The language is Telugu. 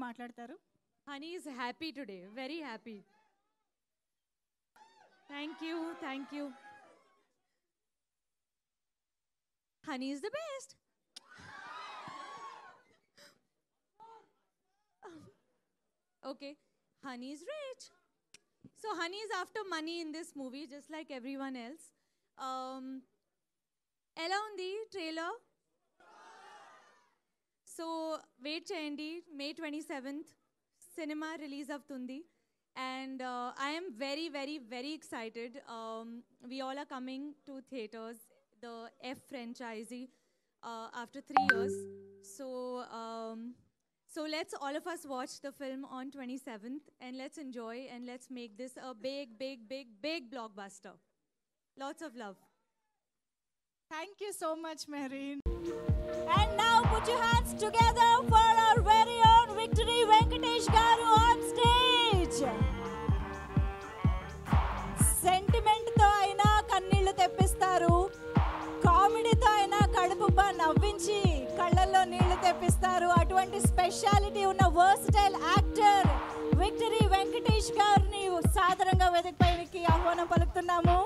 మాట్లాడతారు Honey is happy today, very happy. Thank you, thank you. Honey is the best. okay, Honey is rich. So Honey is after money in this movie, just like everyone else. Um, ఎలా ఉంది ట్రైలర్ సో వెయిట్ చేయండి May twenty seventh cinema release అవుతుంది and I'm very very very excited we all are coming to theatres the F franchise after three years so so let's all of us watch the film on 27th and let's enjoy and let's make this a big big big big blockbuster lots of love thank you so much marine and now put your hands together నవ్వించి కళ్ళల్లో నీళ్ళు తెప్పిస్తారు. అటువంటి స్పెషాలిటీ ఉన్న వర్స్టైల్ యాక్టర్ విక్టరీ వెంకటేష్ గారిని సాధారణంగా వేదికపైకి ఆహ్వానం పలుకుతున్నాము.